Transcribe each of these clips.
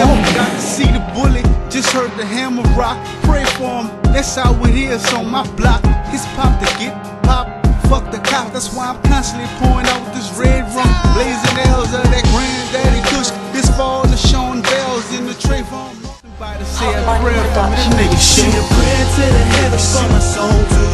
Never got to see the bullet, just heard the hammer rock. Pray for him, that's how it is on my block. His pop to get pop, fuck the cop. That's why I'm constantly pouring out this red rum, blazing L's of that granddaddy kush. This fall the Sean bells in the tray farm. Nobody say a prayer for me, them niggas Say a prayer to the heavens for my soul to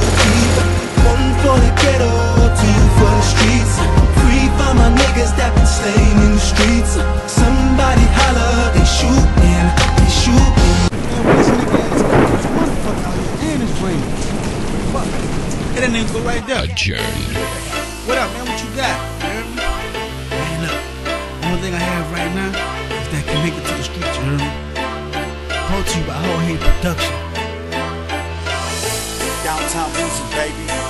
Fuck. Hey, that nigga go right there. Adjourned. What up, man? What you got? You heard me? Man, look. Only thing I have right now is that can make it to the streets, you heard me? Brought to you by Whole Hate Production. Downtown music.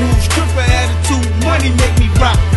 attitude. Stripper attitude, money make me rock.